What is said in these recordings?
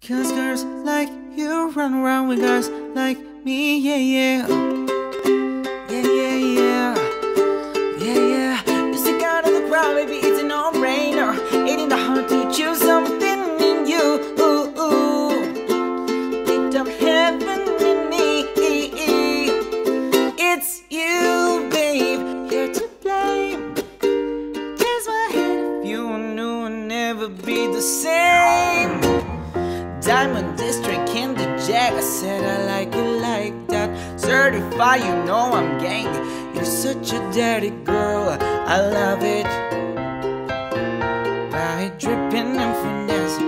Cause girls like you run around with guys like me, yeah, yeah. You know I'm gang. You're such a dirty girl. I love it. By dripping and finesse.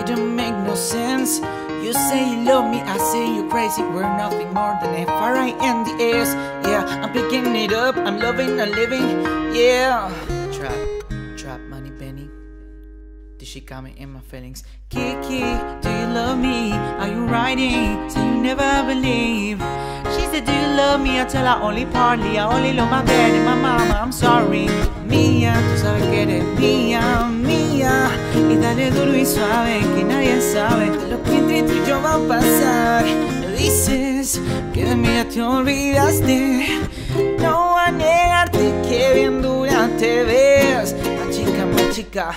It don't make no sense. You say you love me, I say you're crazy. We're nothing more than F-R-I-N-D-S. Yeah, I'm picking it up. I'm loving, I'm living. Yeah. Trap, trap, money, penny. Did she me in my feelings? Kiki, do you love me? Are you writing? So you never believe. She said, Do you love me? I tell her only partly. I only love my dad and my mama. I'm sorry. Mía, tú sabes que eres mía, mía. Y dale duro y suave, que nadie sabe lo que entre tú y yo va a pasar. Me dices que de mí ya te olvidaste. No voy a negarte que bien dura te ves. Machica, machica.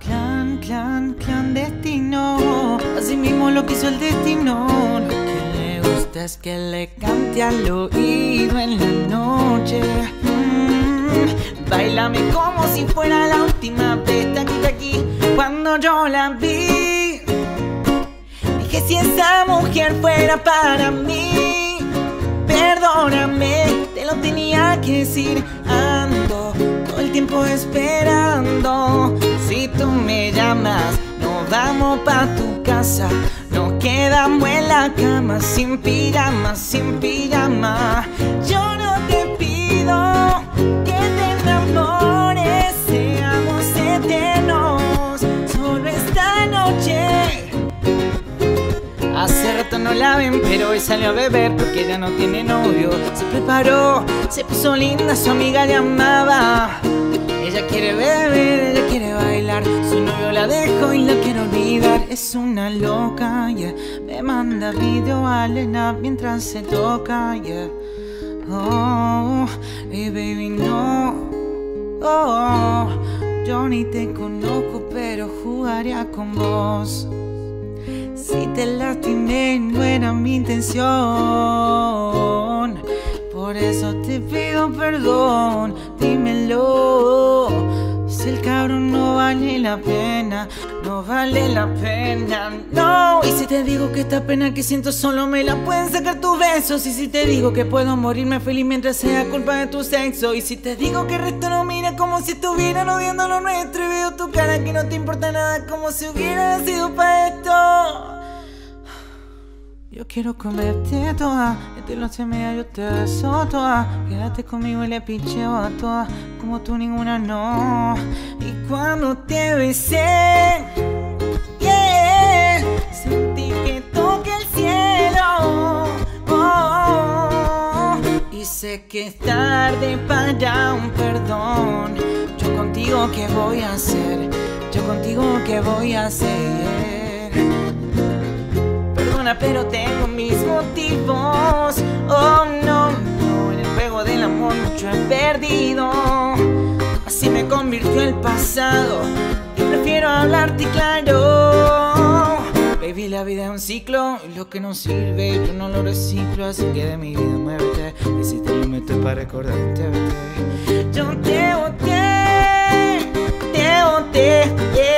Clan, clan, clandestino. Así mismo lo quiso el destino. Gusta es que le cante al oído en la noche. Mm, Bailame como si fuera la última vez. Aquí, aquí, cuando yo la vi. Dije si esa mujer fuera para mí. Perdóname, te lo tenía que decir. Ando todo el tiempo esperando. Si tú me llamas, nos vamos pa' tu casa. Nos quedamos en la cama sin pijama, sin pijama. Yo no te pido que te enamores, seamos eternos. Solo esta noche. Hace rato no la ven, pero hoy salió a beber porque ya no tiene novio. Se preparó, se puso linda, su amiga llamaba. Ella quiere beber, ella quiere bailar. Su novio la dejó y la quiere olvidar. Es una loca, yeah. Me manda video a Lena mientras se toca, yeah. Oh, hey baby, no. Oh, yo ni te conozco, pero jugaría con vos. Si te lastimé no era mi intención Por eso te pido perdón, dímelo Si el cabrón no vale la pena, no vale la pena, no Y si te digo que esta pena que siento solo me la pueden sacar tus besos Y si te digo que puedo morirme feliz mientras sea culpa de tu sexo Y si te digo que el resto no mira como si estuvieran odiando lo nuestro Y veo tu cara que no te importa nada como si hubiera sido para esto yo quiero comerte toda, desde noche media yo te beso toda. Quédate conmigo y le picheo a todas, como tú ninguna no. Y cuando te besé, yeah, sentí que toqué el cielo. Oh, y sé que es tarde para un perdón. Yo contigo, ¿qué voy a hacer? Yo contigo, ¿qué voy a hacer? Perdona, pero tengo mis motivos. Oh, no, no, en el juego del amor mucho he perdido. Así me convirtió el pasado. Y prefiero hablarte claro. Baby, la vida es un ciclo. Y lo que no sirve, yo no lo reciclo. Así que de mi vida muévete. Te lo meto para recordarte. Yo te boté, te boté, yeah.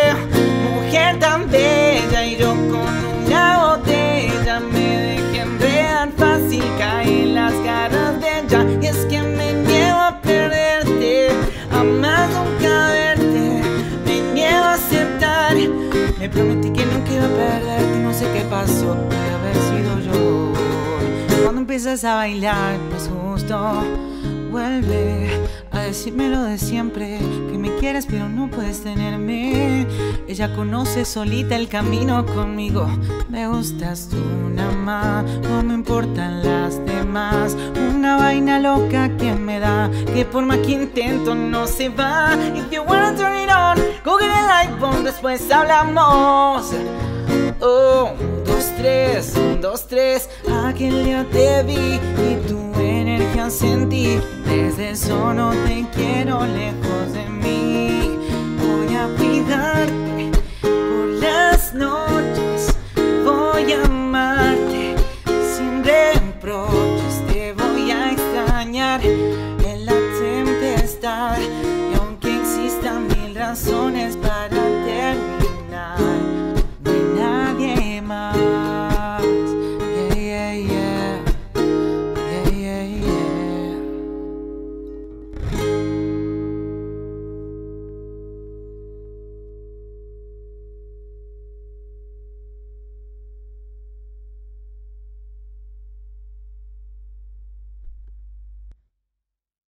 Puede haber sido yo. Cuando empiezas a bailar no es justo, vuelve a decirme lo de siempre, que me quieres pero no puedes tenerme. Ella conoce solita el camino conmigo. Me gustas tú nada más, no me importan las demás. Una vaina loca que me da, que por más que intento no se va. If you wanna turn it on, go get a light después hablamos oh, dos, tres, dos, tres. Aquel día te vi y tu energía sentí. Desde solo te quiero lejos de mí. Voy a cuidarte por las noches.